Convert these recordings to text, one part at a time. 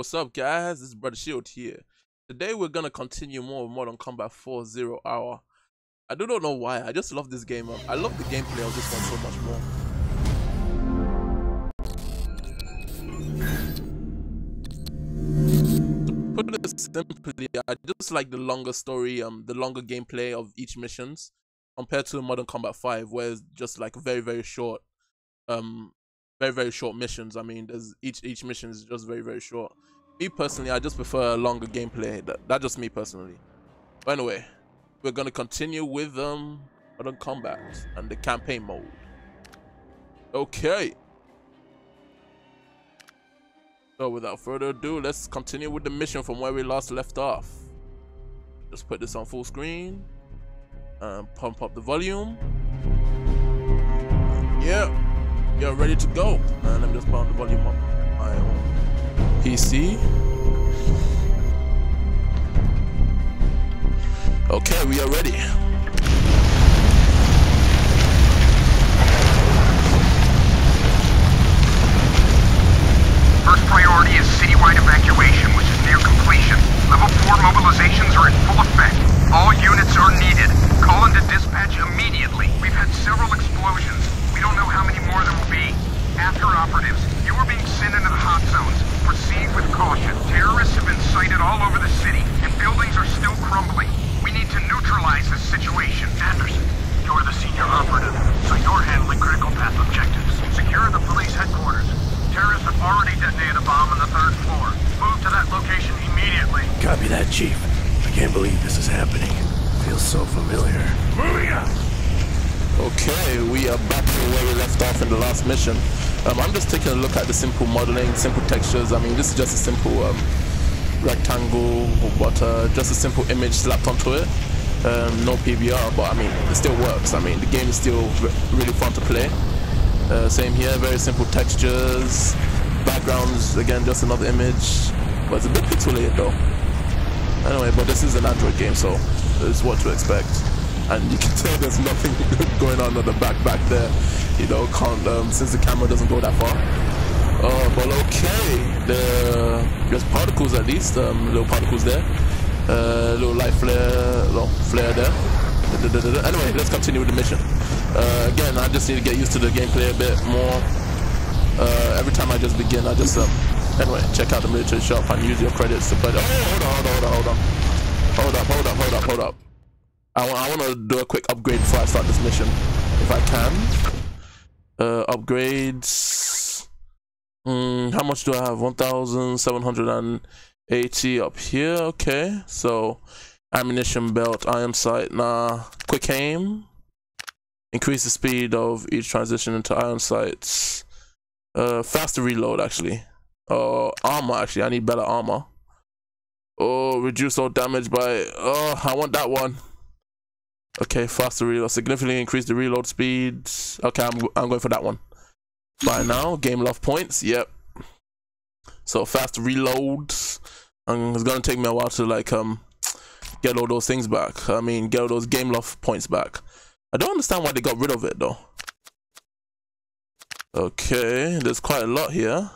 what's up guys? This is Brother Shield here. Today we're gonna continue more of Modern Combat 4 Zero Hour. I do not know why, I just love this game. I love the gameplay of this one so much more. To put it simply, I just like the longer story, um, the longer gameplay of each missions compared to Modern Combat 5 where it's just like very very short um very very short missions. I mean, there's each each mission is just very very short. Me personally, I just prefer a longer gameplay. That, that's just me personally. But anyway, we're gonna continue with um Modern Combat and the campaign mode. Okay. So without further ado, let's continue with the mission from where we last left off. Just put this on full screen and pump up the volume. Yeah you're ready to go. And let me just put the volume up PC. Okay, we are ready. First priority is citywide evacuation, which is near completion. Level 4 mobilizations are in full effect. All units are needed. Call into dispatch immediately. We've had several explosions. We don't know how many more there will be. After operatives, you are being sent into the hot zones. Proceed with caution. Terrorists have been sighted all over the city, and buildings are still crumbling. We need to neutralize this situation. Anderson, you're the senior operative, so you're handling critical path objectives. Secure the police headquarters. Terrorists have already detonated a bomb on the third floor. Move to that location immediately. Copy that, Chief. I can't believe this is happening. Feels so familiar. Moving out! Okay, we are back to where we left off in the last mission. Um, I'm just taking a look at the simple modeling, simple textures. I mean, this is just a simple um, rectangle, but just a simple image slapped onto it. Um, no PBR, but I mean, it still works. I mean, the game is still really fun to play. Uh, same here, very simple textures. Backgrounds, again, just another image. But it's a bit pixelated though. Anyway, but this is an Android game, so it's what to expect and you can tell there's nothing going on at the back back there you know um, since the camera doesn't go that far uh, but okay. The, there's particles at least um, little particles there. Uh, little light flare little flare there. Anyway let's continue with the mission. Uh, again I just need to get used to the gameplay a bit more. Uh, every time I just begin I just um, anyway check out the military shop and use your credits to play oh hold on hold on hold on. Hold up hold up hold up hold up. I want, I want to do a quick upgrade before I start this mission, if I can. Uh, upgrades. Mm, how much do I have? 1,780 up here. Okay, so ammunition belt, iron sight. Nah, quick aim. Increase the speed of each transition into iron sights. Uh, faster reload actually. Uh, armor actually. I need better armor. Oh, reduce all damage by. Oh, I want that one. Okay, faster reload. Significantly increase the reload speed. Okay, I'm, I'm going for that one. By now, Gameloft points. Yep. So fast reload. Um, it's gonna take me a while to like um get all those things back. I mean, get all those Gameloft points back. I don't understand why they got rid of it though. Okay, there's quite a lot here.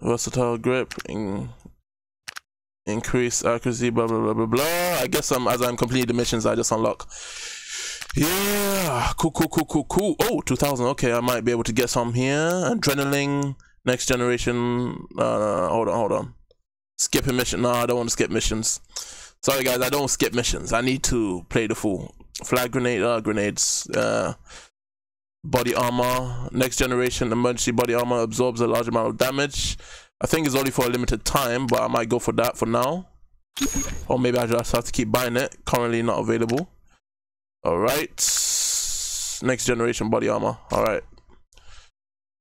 Versatile grip, increase accuracy, blah blah blah blah blah. I guess um, as I'm completing the missions, I just unlock. Yeah, cool, cool, cool, cool, cool. Oh, 2000. Okay, I might be able to get some here. Adrenaline, next generation. Uh, hold on, hold on. Skip a mission. No, I don't want to skip missions. Sorry, guys, I don't skip missions. I need to play the full. Frag grenade, uh, grenades. Uh, body armor. Next generation emergency body armor absorbs a large amount of damage. I think it's only for a limited time, but I might go for that for now. Or maybe I just have to keep buying it. Currently not available. Alright. Next generation body armor. Alright.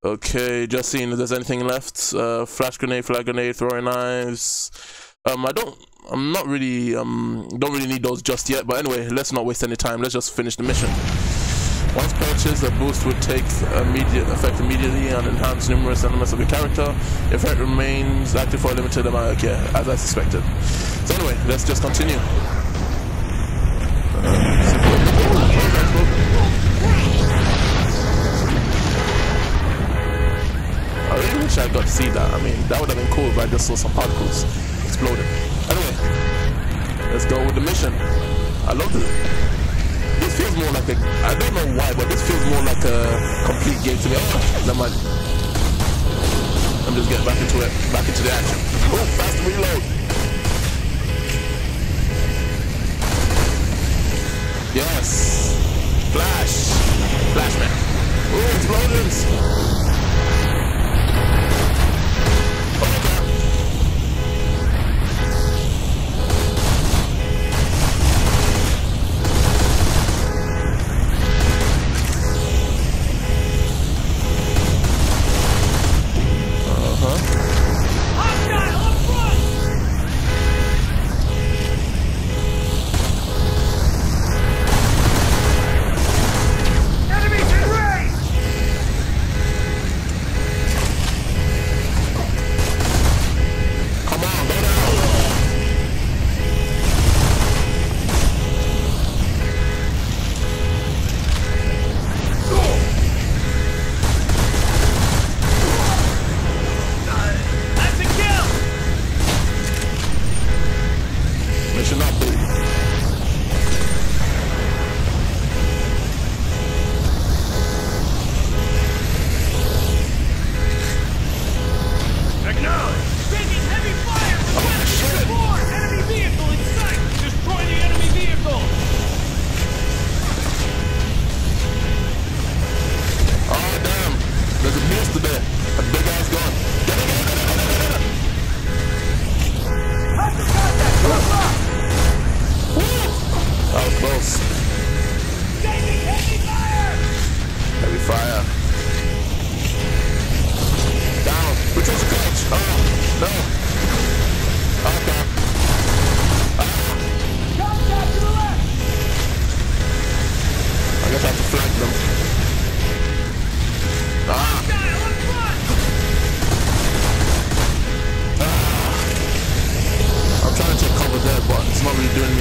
Okay, just seeing if there's anything left. Uh, flash grenade, frag grenade, throwing knives. Um, I don't, I'm not really, um, don't really need those just yet. But anyway, let's not waste any time. Let's just finish the mission. Once purchased, the boost would take immediate effect immediately and enhance numerous elements of your character. Effect remains active for a limited amount care, as I suspected. So anyway, let's just continue. Wish I got to see that. I mean, that would have been cool if I just saw some particles exploding. Anyway, let's go with the mission. I love this. This feels more like a, I don't know why, but this feels more like a complete game to me. Oh, never mind. I'm just getting back into it, back into the action. Oh, fast reload. Yes. Flash. Flashman. Oh, explosions.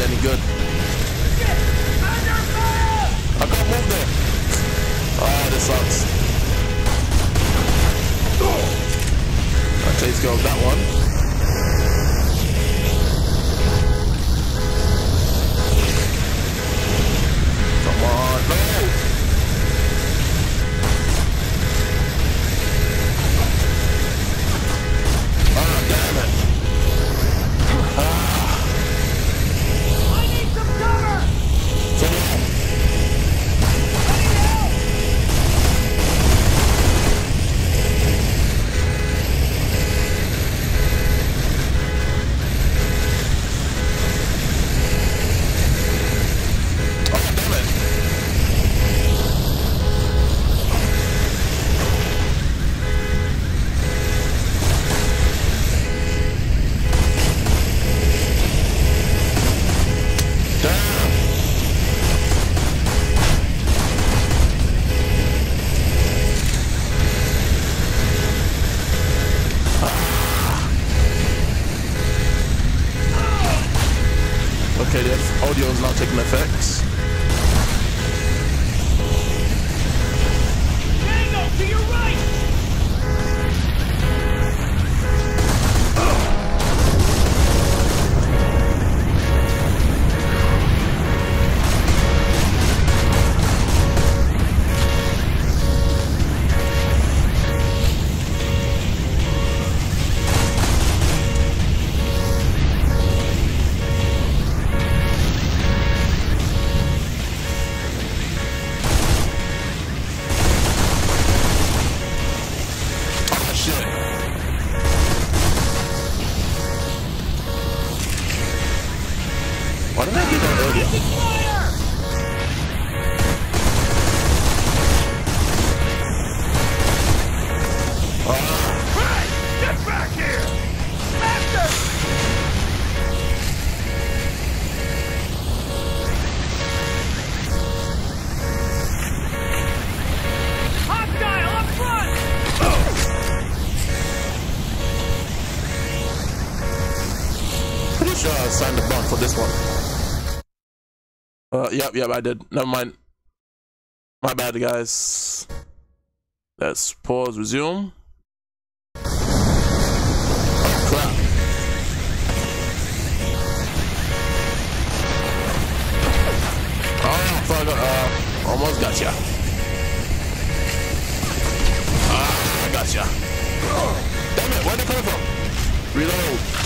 any good. I can't move there. Ah, this sucks. Right, please go with that one. Yep, yep, I did. Never mind. My bad, guys. Let's pause, resume. Oh, uh, almost got ya. Ah, I got ya. Damn it, where'd they come from? Reload.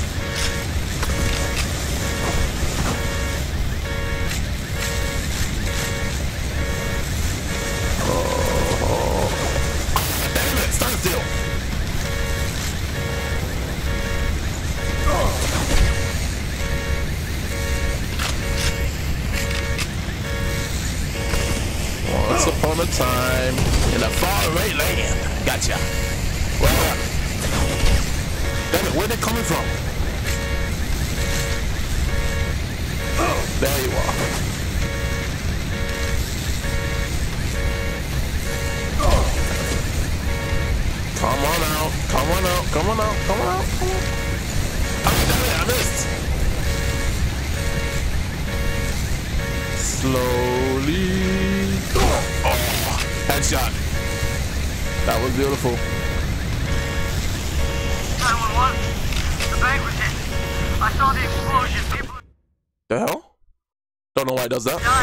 How's up.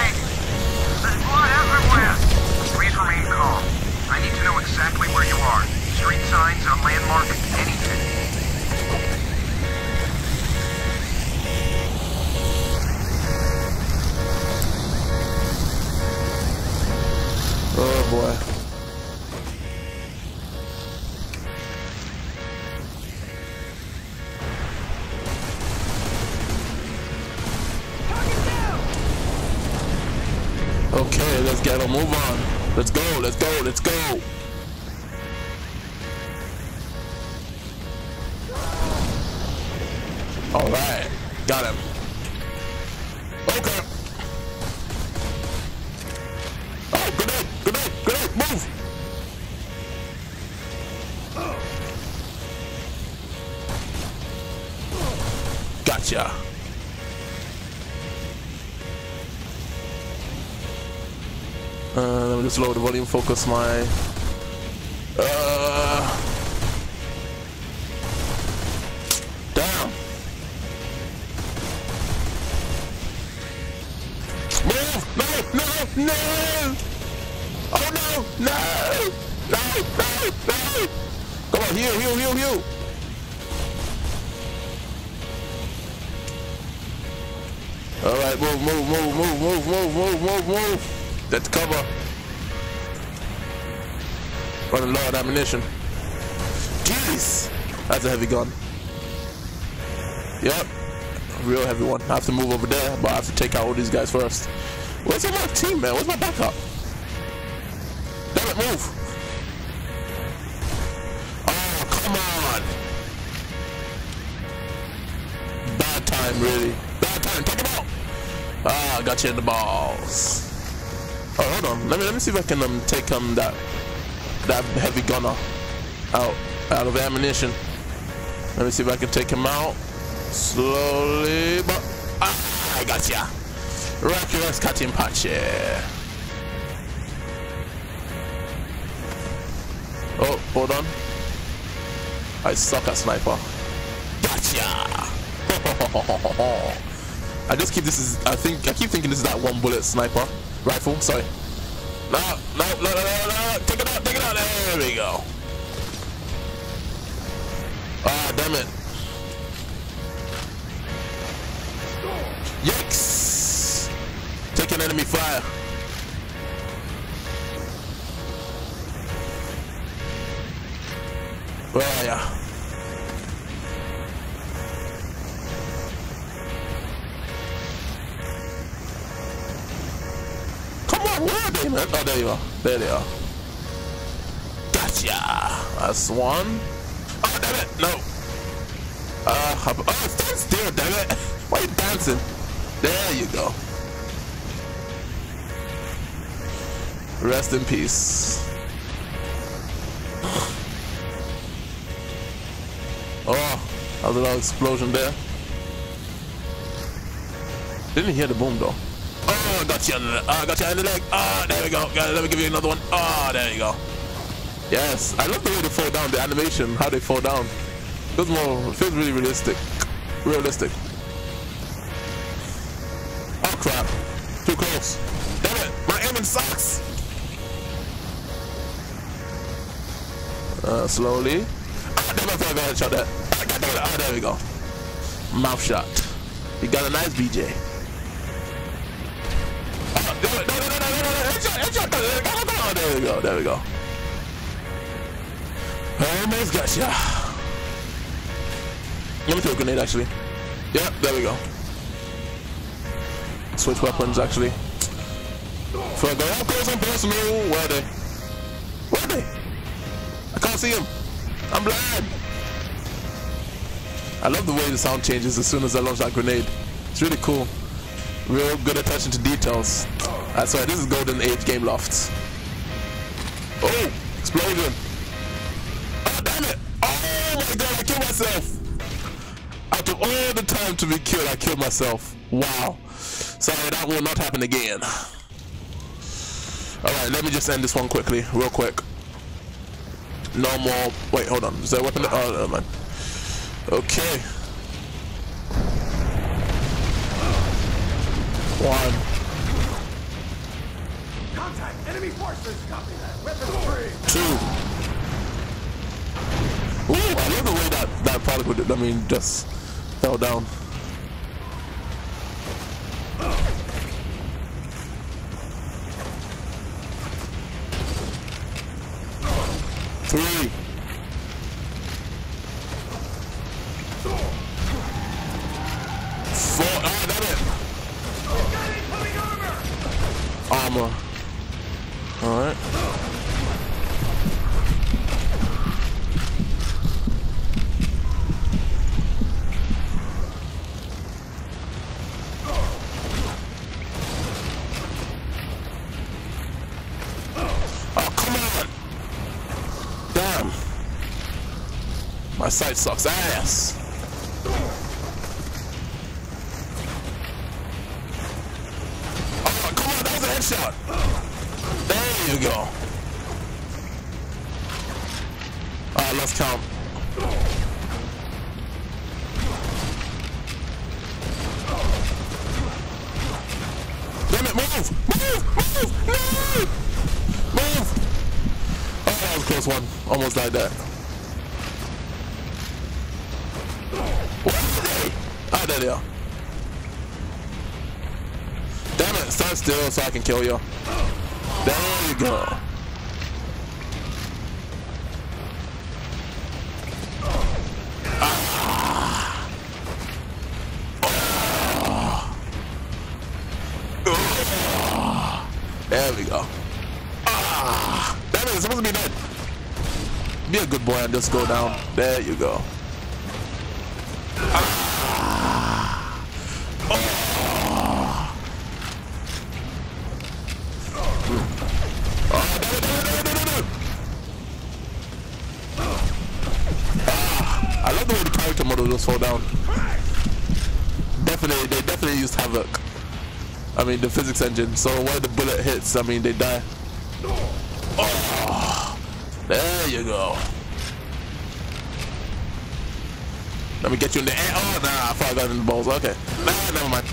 Okay, let's get a move on. Let's go, let's go, let's go. Lower the volume, focus my... ammunition. Jeez! That's a heavy gun. Yep. Real heavy one. I have to move over there, but I have to take out all these guys first. Where's my team, man? Where's my backup? Damn it, move! Oh, come on! Bad time, really. Bad time. Take him out! Ah, got you in the balls. Oh, hold on. Let me let me see if I can um take um that that heavy gunner out out of ammunition. Let me see if I can take him out slowly. But ah, I got ya. Punch. Yeah. Oh, hold on. I suck at sniper. Gotcha. I just keep this is I think I keep thinking this is that one bullet sniper rifle. Sorry. No, no, no, no, no. Take it out, take it out. There we go. Ah, damn it. Yikes! Taking enemy fire. Where are ya? Oh, there you are. There they are. Gotcha. That's one. Oh, damn it. No. Uh, hop- oh, stand still, damn it. Why are you dancing? There you go. Rest in peace. Oh, that was a little explosion there. Didn't hear the boom though. Oh, got you in the, got you in the leg. Ah, there we go. Let me give you another one. Ah, there you go. Yes, I love the way they fall down. The animation, how they fall down. Feels more, feels really realistic. Realistic. Oh crap! Too close. Damn it! My aiming sucks. Uh, slowly. Ah, damn! I thought I got a shot there. Oh, there we go. Mouth shot. You got a nice BJ. There we go, there we go. Almost got ya. Let me throw a grenade actually. Yep, there we go. Switch weapons actually. For personal. Where are they? Where are they? I can't see them. I'm blind. I love the way the sound changes as soon as I launch that grenade. It's really cool. Real good attention to details. Uh, That's why this is Golden Age Gameloft's. Oh, explosion. Oh, damn it. Oh my god, I killed myself. After all the time to be killed, I killed myself. Wow. Sorry, that will not happen again. Alright, let me just end this one quickly, real quick. No more. Wait, hold on. Is there a weapon? Oh, no, man. Okay. One. Contact! Enemy forces! Copy that! Weapon free! Two. Ooh, I love the way that that would. I mean, just fell down. Three. Sucks ass. Ah, there. Damn it, stand still so I can kill you. There you go. There we go. Ah, damn it, it's supposed to be dead. Be a good boy and just go down. There you go. Engine. So when the bullet hits, I mean, they die. Oh, there you go. Let me get you in the air. Oh, nah, I thought I got in the balls. Okay. Nah, never mind.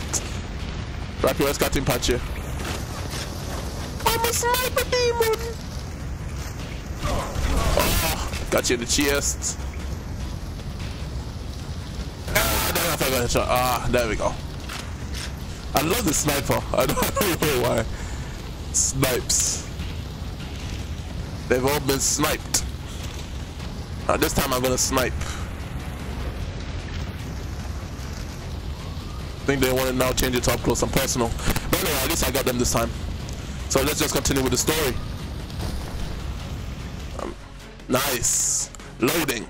Wrap your got him punch you. I'm a sniper demon. Oh, got you in the chest. Ah. Ah, there we go. I love the sniper. I don't know why. Snipes. They've all been sniped. Uh, this time I'm gonna snipe. I think they want to now change it to up close and personal. But anyway, at least I got them this time. So let's just continue with the story. Um, nice. Loading.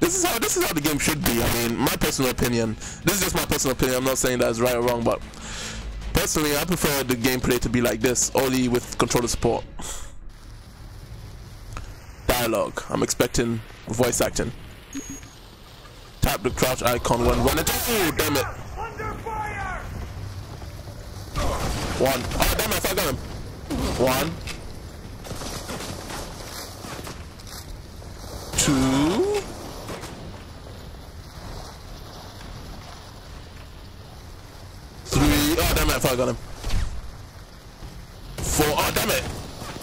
This is how this is how the game should be. I mean, my personal opinion. This is just my personal opinion. I'm not saying that it's right or wrong, but personally, I prefer the gameplay to be like this, only with controller support. Dialogue. I'm expecting voice acting. Tap the crouch icon when running. Oh, damn it. One. Oh, damn it, I got him. One. Two. Three. Oh, damn it, I got him. Four. Oh, damn it.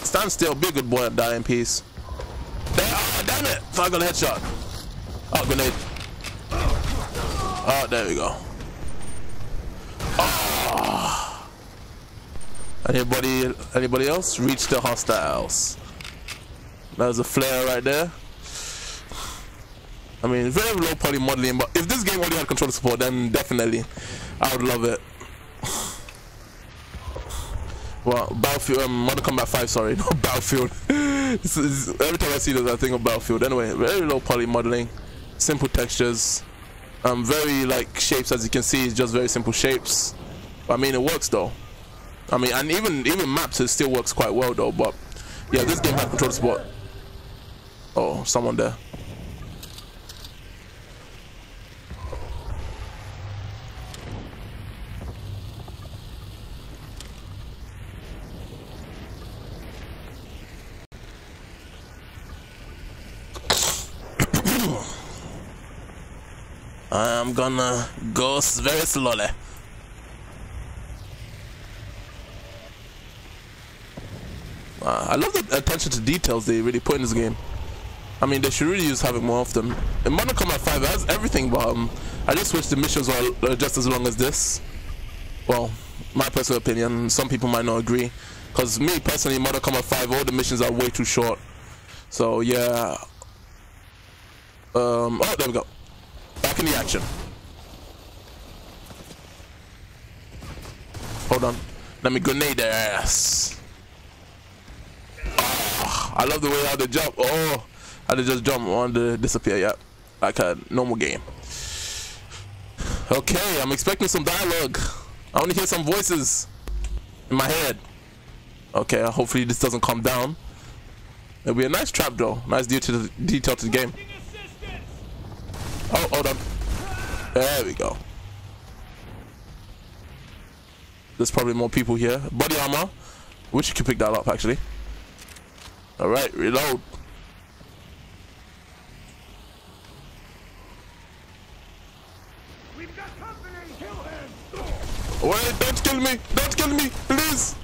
Stand still. Be a good boy and die in peace. There. Oh, damn it. I got a headshot. Oh, grenade. Oh, there we go. Oh. Anybody, anybody else? Reach the hostiles. There's a flare right there. I mean, very low poly modeling, but if this game only had controller support, then definitely I would love it. Well, Battlefield, um, Modern Combat 5, sorry, not Battlefield. every time I see this, I think of Battlefield. Anyway, very low poly modeling, simple textures, um, very like shapes as you can see, it's just very simple shapes. I mean, it works though. I mean, and even even maps, it still works quite well though. But yeah, this game has control support. Oh, someone there. Gonna go very slowly. Uh, I love the attention to details they really put in this game. I mean, they should really use Havok more often. In Modern Combat 5, it has everything, but um, I just wish the missions were just as long as this. Well, my personal opinion. Some people might not agree. Because me, personally, Modern Combat 5, all the missions are way too short. So, yeah. Um, oh, there we go. Back in the action. Hold on. Let me grenade their ass. Oh, I love the way how they jump. Oh, how they just jump on the disappear. Yeah, like a normal game. Okay, I'm expecting some dialogue. I want to hear some voices in my head. Okay, hopefully this doesn't calm down. It'll be a nice trap though. Nice detail to the, detail to the game. Oh, hold on. There we go. There's probably more people here. Body armor. Wish you could pick that up actually. Alright, reload. We've got company! Kill him! Wait, don't kill me! Don't kill me! Please!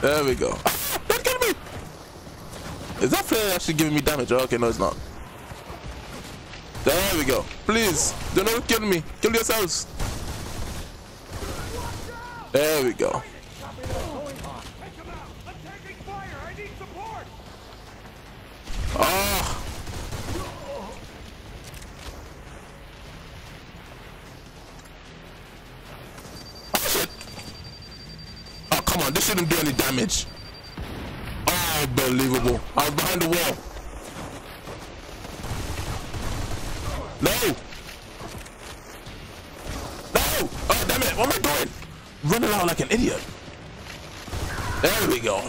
There we go. don't kill me! Is that flare actually giving me damage? okay, no it's not. There we go. Please, do not kill me. Kill yourselves. There we go.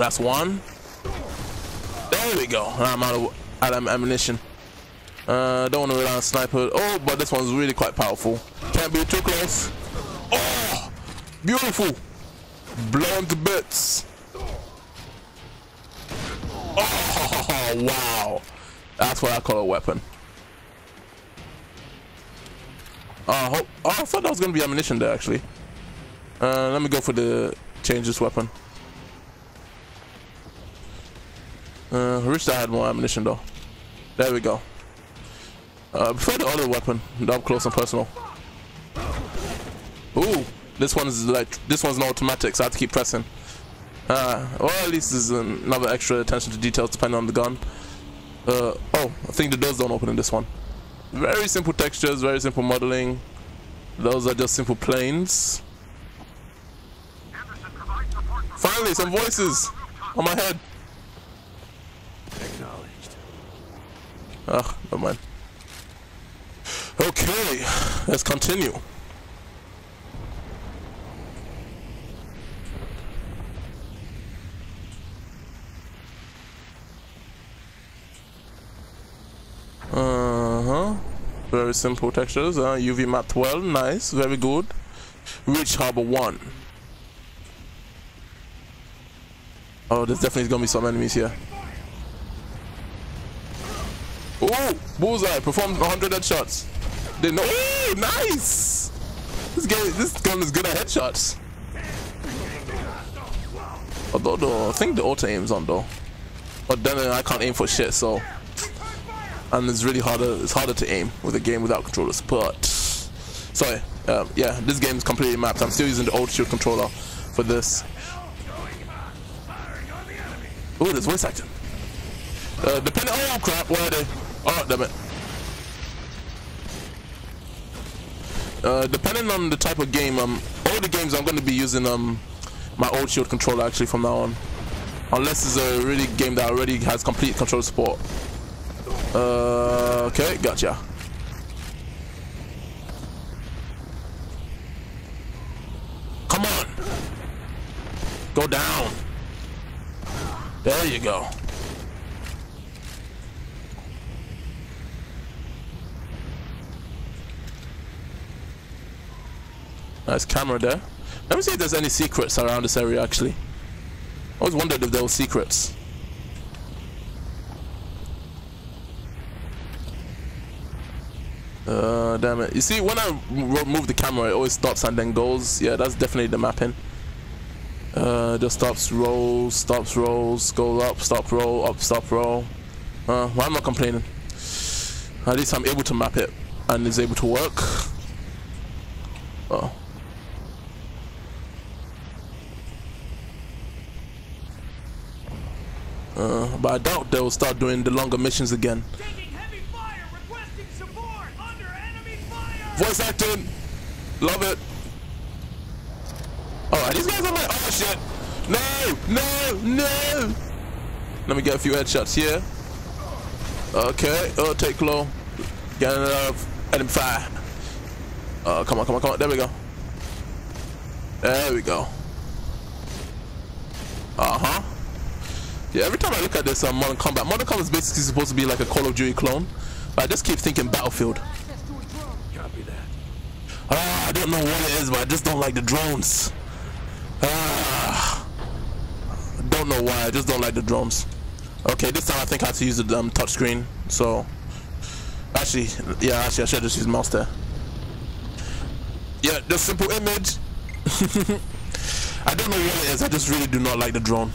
That's one. There we go. I'm out of, out of ammunition. Uh, don't want to rely on sniper. Oh, but this one's really quite powerful. Can't be too close. Oh, beautiful. Blown to bits. Oh, wow. That's what I call a weapon. Uh, oh, I thought that was gonna be ammunition there actually. Uh, let me go for the change this weapon. Uh, I wish I had more ammunition though. There we go. Uh, prefer the other weapon, the up close and personal. Ooh, this one's like this one's an automatic, so I have to keep pressing. Uh, or at least there's another extra attention to details depending on the gun. Uh, oh, I think the doors don't open in this one. Very simple textures, very simple modeling. Those are just simple planes. Finally, some voices on my head. Ugh, never mind. Okay, let's continue. Uh-huh. Very simple textures. Uh, UV map 12, nice, very good. Reach Harbor 1. Oh, there's definitely gonna be some enemies here. Bullseye! Performed 100 headshots. They know. Ooh, nice! This game, this gun is good at headshots. Although, though, I think the auto aim's on though. But then I can't aim for shit, so. And it's really harder. It's harder to aim with a game without controllers. But Sorry, um, yeah, this game is completely mapped. I'm still using the old shield controller for this. Oh, there's voice acting. Uh, depending. Oh crap! Where are they? Oh damn it. Uh, depending on the type of game, um, all the games I'm going to be using um my old shield controller actually from now on, unless it's a really game that already has complete control support. Uh, okay, gotcha. Come on, go down. There you go. Nice camera there. Let me see if there's any secrets around this area actually. I always wondered if there were secrets. Uh, damn it. You see, when I move the camera, it always stops and then goes. Yeah, that's definitely the mapping. Uh, just stops, rolls, stops, rolls, go up, stop, roll, up, stop, roll. Uh, well, I'm not complaining. At least I'm able to map it and is able to work. Oh. Uh, but I doubt they'll start doing the longer missions again. Voice acting, love it. Alright, these guys are like, oh shit. No, no, no. Let me get a few headshots here. Okay, oh, take low. Get enough enemy fire. Uh, come on, come on, come on. There we go. There we go. Uh-huh. Yeah, every time I look at this um, Modern Combat, Modern Combat is basically supposed to be like a Call of Duty clone. But I just keep thinking Battlefield. Ah, I don't know what it is, but I just don't like the drones. Ah, don't know why. I just don't like the drones. Okay, this time I think I have to use the um, touchscreen. So, actually, yeah, actually I should just use mouse there. Yeah, the simple image. I don't know what it is. I just really do not like the drone.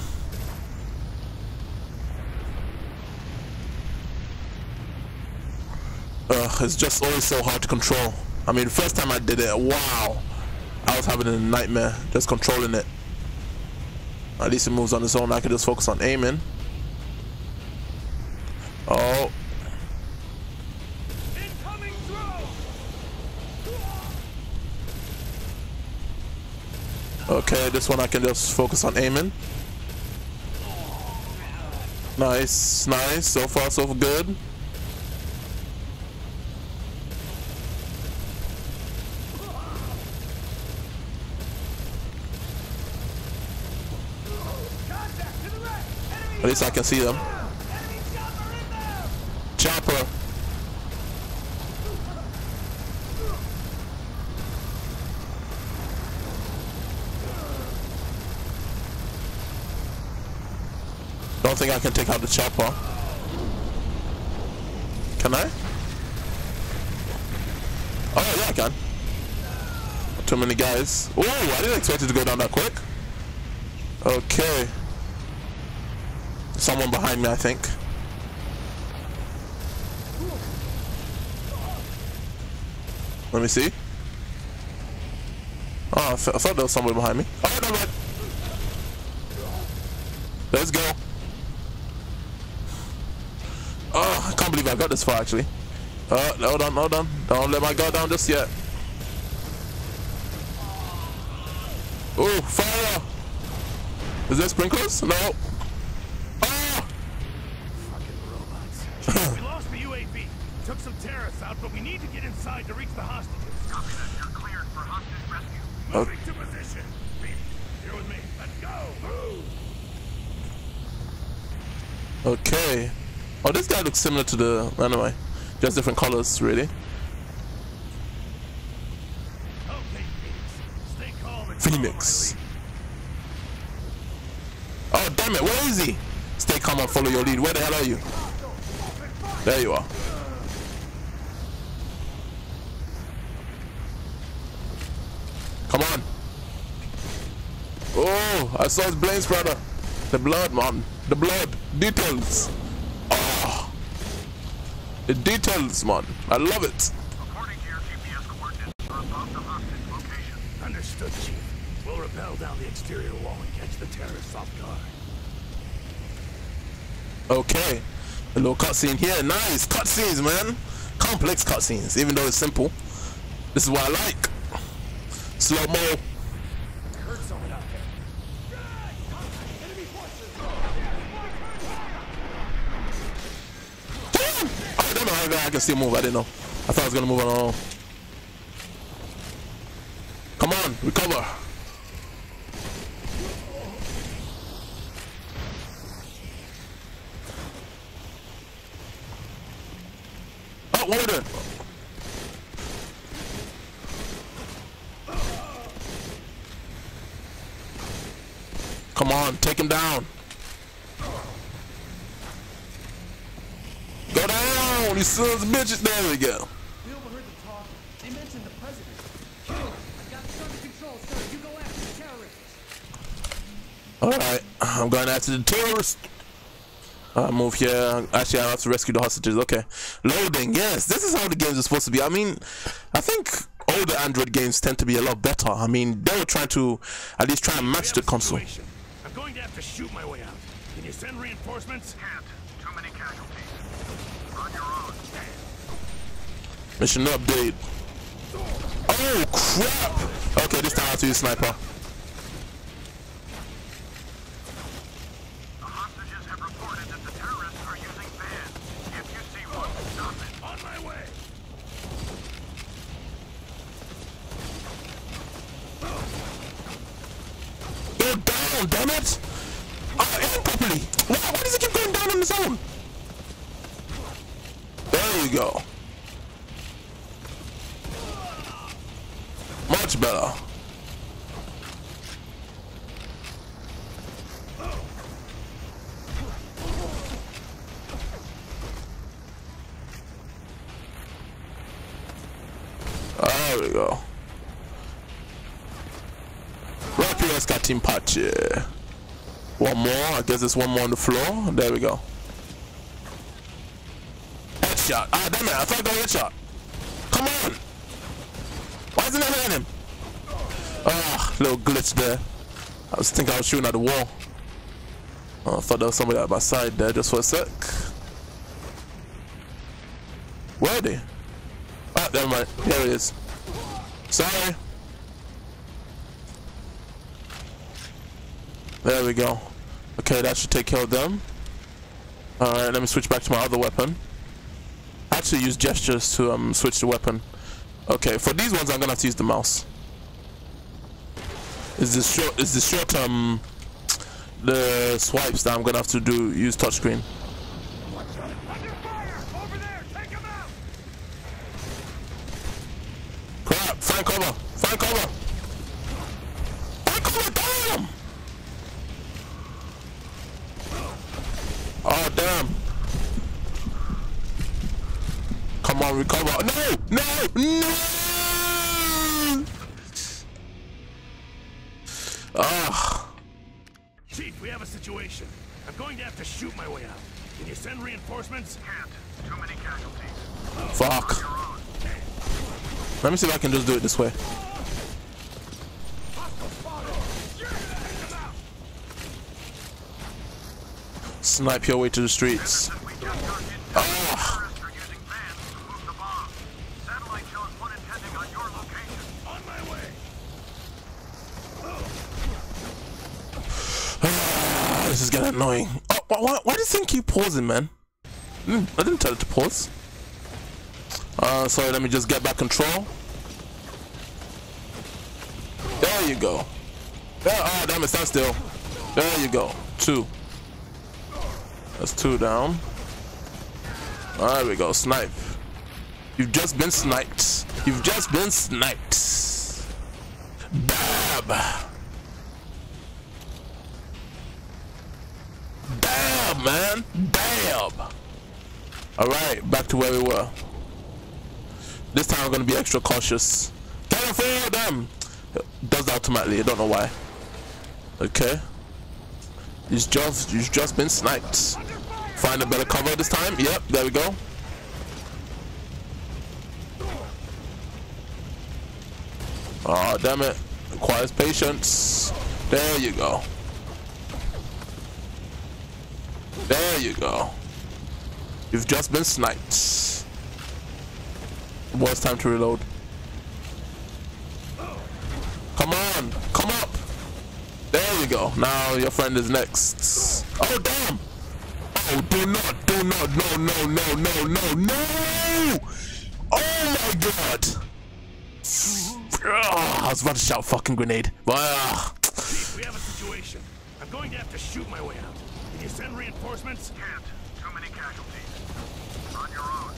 Ugh, it's just always so hard to control. I mean, first time I did it, wow, I was having a nightmare just controlling it. At least it moves on its own. I can just focus on aiming. Oh. Okay, this one I can just focus on aiming. Nice, nice. So far, so good. At least I can see them. Chopper. Don't think I can take out the chopper. Can I? Oh yeah, I can. Too many guys. Oh, I didn't expect it to go down that quick. Okay. Someone behind me, I think. Let me see. Oh, I, I thought there was someone behind me. Oh, no, no. Let's go. Oh, I can't believe I got this far, actually. Uh, hold on, hold on. Don't let my guard down just yet. Oh, fire! Is there sprinklers? No. Need to get inside to reach the hostages. Copy that. You're cleared for hostage rescue. Moving to position. Beat, here with me. Let's go. Move. Okay. Oh, this guy looks similar to the... Anyway. Just different colors, really. Phoenix. Stay calm and Phoenix. follow Oh, damn it. Where is he? Stay calm and follow your lead. Where the hell are you? There you are. Come on. I saw his blaze, brother. The blood, man. The blood. Details. Oh. The details, man. I love it. According to your GPS coordinates, you're Understood, Chief. We'll rappel down the exterior wall and catch the terrorists off guard. Okay. A little cutscene here. Nice. Cutscenes, man. Complex cutscenes, even though it's simple. This is what I like. Slow mo. Damn! Oh, damn it, I can still move. I didn't know. I thought I was gonna move on. Come on, recover. Oh, what are we doing? Come on, take him down. Go down, you sons of bitches. There we go. We overheard them talking. They mentioned the president. Kill. I've got this under control, sir. You go after the terrorists. Alright, I'm going after the terrorist. I move here. Actually, I have to rescue the hostages. Okay. Loading. Yes, this is how the games are supposed to be. I mean, I think all the Android games tend to be a lot better. I mean, they were trying to at least try and match the console. I'm going to have to shoot my way out. Can you send reinforcements? Can't. Too many casualties. On your own. Mission update. Oh, crap. Okay, this time I have to use sniper. The hostages have reported that the terrorists are using vans. If you see one, stop it. On my way. Go down, damn it! Oh, aim properly! Why, why does it keep going down on its own? There you go. Much better. There we go. Rapier's got team patch. One more. I guess there's one more on the floor. There we go. Headshot. Ah, damn it. I thought I got headshot. Ah, little glitch there. I was thinking I was shooting at the wall. Oh, I thought there was somebody at my side there just for a sec. Where are they? Oh, never mind. Here it is. Sorry. There we go. Okay, that should take care of them. Alright, let me switch back to my other weapon. I actually use gestures to um switch the weapon. Okay, for these ones I'm gonna have to use the mouse. Is this short is the short um the swipes that I'm gonna have to do use touchscreen. Can just do it this way. Snipe your way to the streets. Ah, this is getting annoying. Oh, why, why, does this thing keep pausing, man? Mm, I didn't tell it to pause. Uh, sorry, let me just get back control. There you go. There, oh, damn it, stand still. There you go. Two. That's two down. There we go, snipe. You've just been sniped. You've just been sniped. Dab. Damn, man. Damn. All right, back to where we were. This time I'm gonna be extra cautious. Careful, damn. Does that automatically? I don't know why. Okay. You've just you've just been sniped. Find a better cover this time. Yep, there we go. Oh damn it. Requires patience. There you go. There you go. You've just been sniped. Was time to reload. Come on, come up. There you go. Now your friend is next. Oh damn! Oh, do not, do not, no, no, no, no, no, no! Oh my god! Oh, I was about to shout fucking grenade. Wow. Ah. Chief, we have a situation. I'm going to have to shoot my way out. Can you send reinforcements? Can't. Too many casualties. On your own.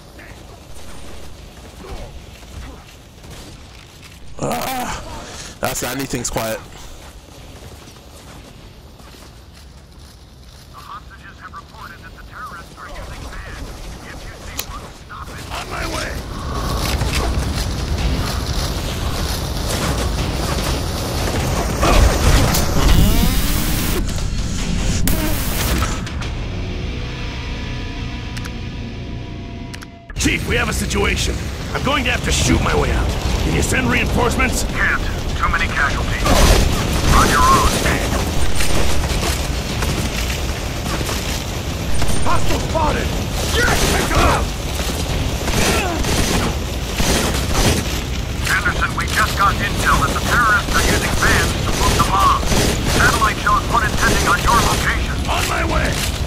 Ah. That's anything's quiet. The hostages have reported that the terrorists are using vans. If you see one, stop it. On my way! Chief, we have a situation. I'm going to have to shoot my way out. Can you send reinforcements? Can't. Hostile spotted! We just got intel that the terrorists are using vans to move the. Satellite shows on your location. On my way!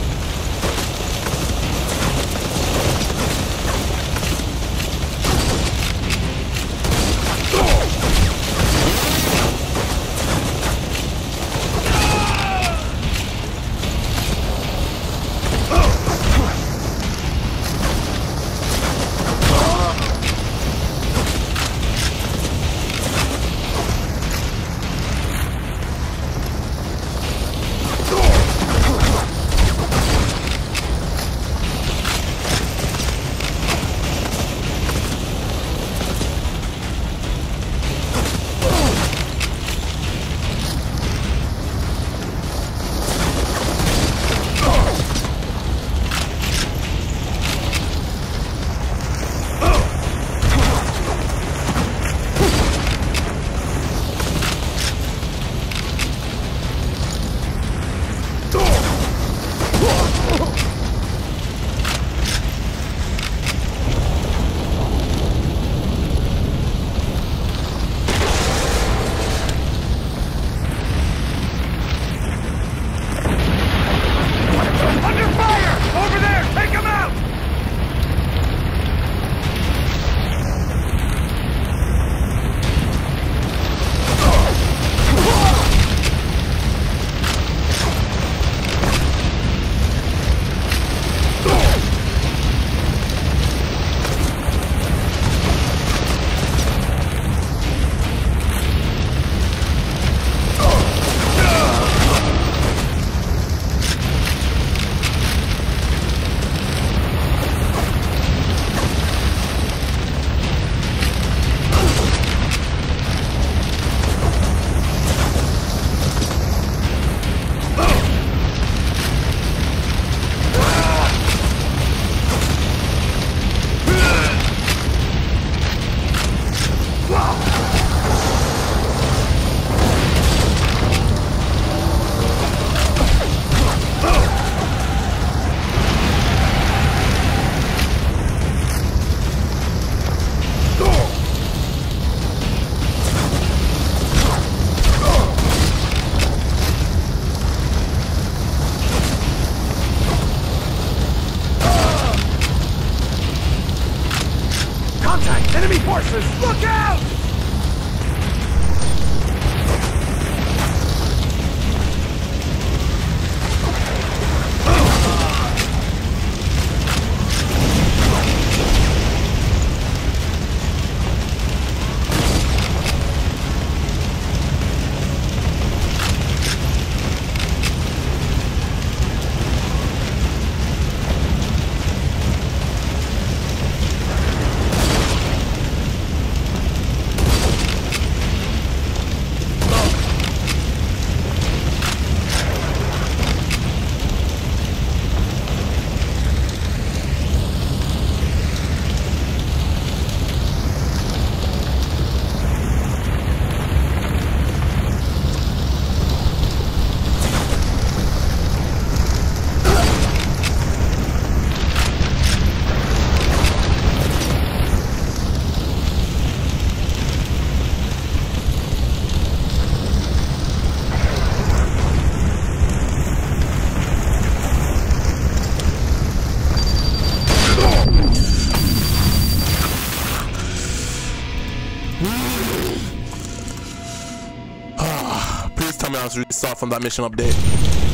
How to restart from that mission update.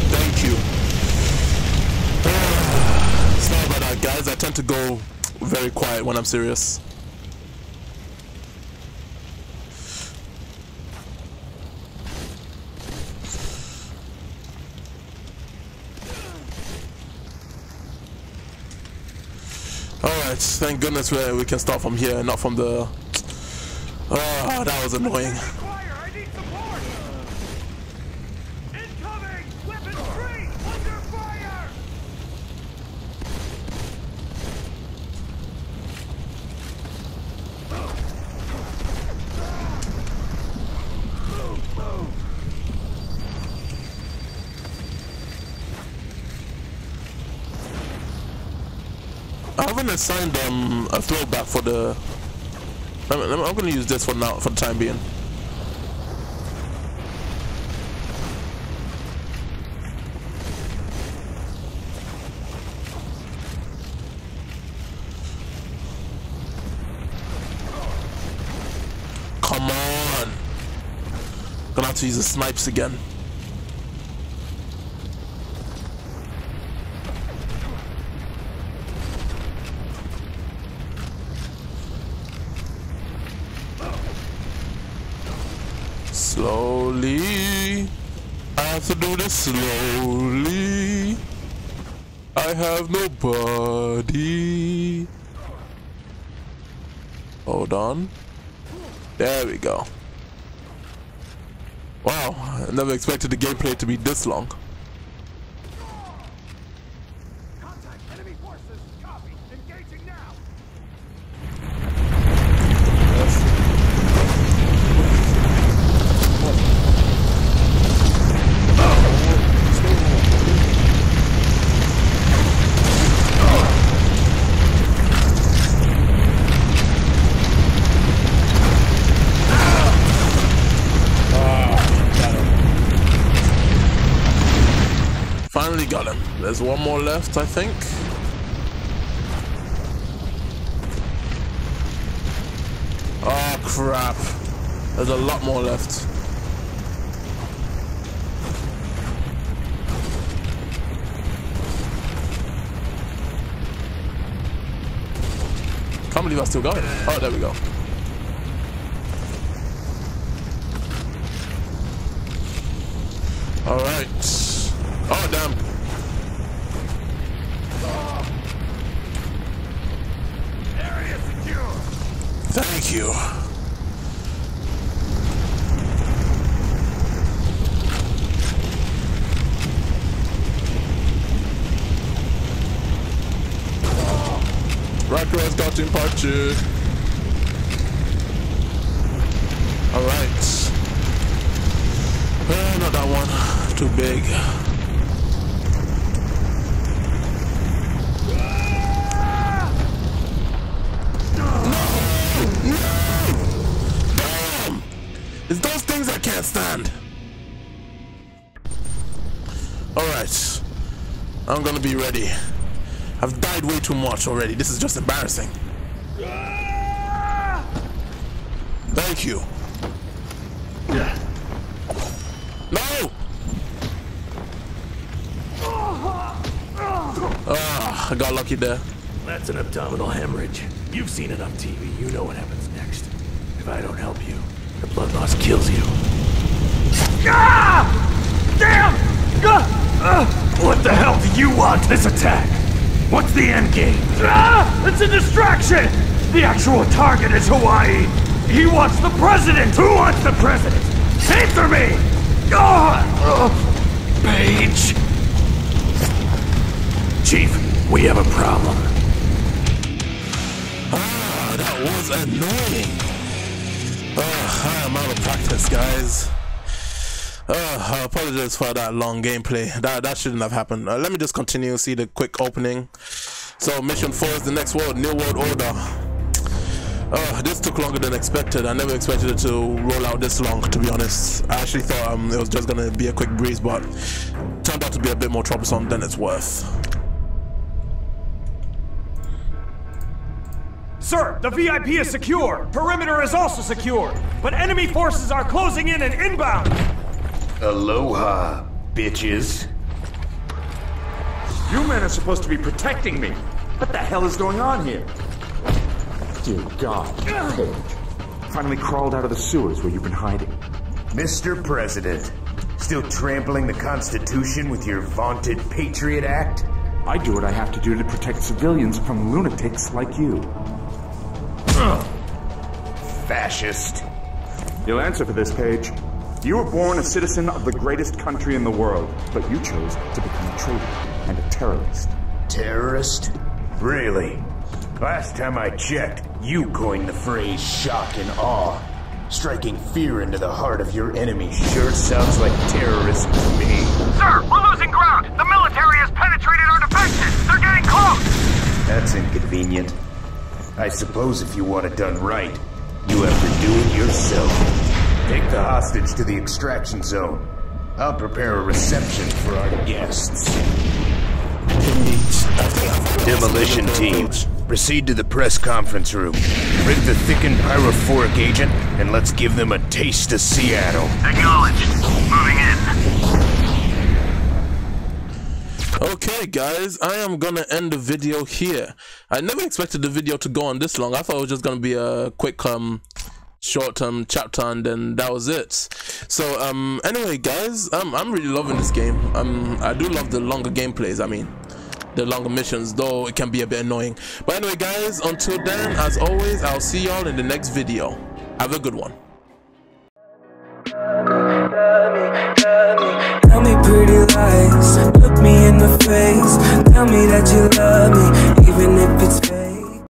Thank you. Sorry about that, guys. I tend to go very quiet when I'm serious. Alright, thank goodness we we can start from here, not from the... Oh, that was annoying. Fire! I need support! Incoming! Weapons free! Under fire! Assigned um, a throwback for the... I'm I'm gonna use this for now, for the time being. Come on! Gonna have to use the snipes again. Slowly. I have to do this slowly. I have nobody. Hold on. There we go. Wow, I never expected the gameplay to be this long. One more left, I think. Oh crap. There's a lot more left. Can't believe I'm still going. Oh, there we go. All right. Oh, damn. Area secure! Thank you. Raccoon's got in party. Alright. Uh, not that one. Too big. I'm gonna be ready. I've died way too much already. This is just embarrassing. Thank you. No! Ah, I got lucky there. That's an abdominal hemorrhage. You've seen it on TV. You know what happens next. If I don't help you, the blood loss kills you. Ah! Damn! Ah! What the hell do you want this attack? What's the end game? Ah! It's a distraction! The actual target is Hawaii! He wants the president! Who wants the president? Answer me! Ah! Ah! Page! Chief, we have a problem. Ah, that was annoying. Ah, I'm out of practice, guys. Uh, I apologize for that long gameplay. That that shouldn't have happened. Uh, let me just continue. See the quick opening. So mission four is the next world, New World Order. Uh, this took longer than expected. I never expected it to roll out this long, to be honest. I actually thought um, it was just gonna be a quick breeze, but turned out to be a bit more troublesome than it's worth. Sir, the VIP is secure. Perimeter is also secure. But enemy forces are closing in and inbound. Aloha, bitches. You men are supposed to be protecting me. What the hell is going on here? Dear God. Finally crawled out of the sewers where you've been hiding. Mr. President, still trampling the Constitution with your vaunted Patriot Act? I do what I have to do to protect civilians from lunatics like you. Fascist. You'll answer for this, Page. You were born a citizen of the greatest country in the world, but you chose to become a traitor and a terrorist. Terrorist? Really? Last time I checked, you coined the phrase shock and awe. Striking fear into the heart of your enemy sure sounds like terrorism to me. Sir, we're losing ground. The military has penetrated our defenses. They're getting close. That's inconvenient. I suppose if you want it done right, you have to do it yourself. Take the hostage to the extraction zone. I'll prepare a reception for our guests. Demolition teams, proceed to the press conference room. Bring the thickened pyrophoric agent, and let's give them a taste of Seattle. Acknowledged. Moving in. Okay, guys, I am gonna end the video here. I never expected the video to go on this long. I thought it was just gonna be a quick, um, short-term chapter, and then that was it. So, um, anyway, guys, um, I'm really loving this game. Um, I do love the longer gameplays. I mean, the longer missions, though it can be a bit annoying. But anyway, guys, until then, as always, I'll see y'all in the next video. Have a good one. Tell me pretty lies, look me in the face. Tell me that you love me, even if it's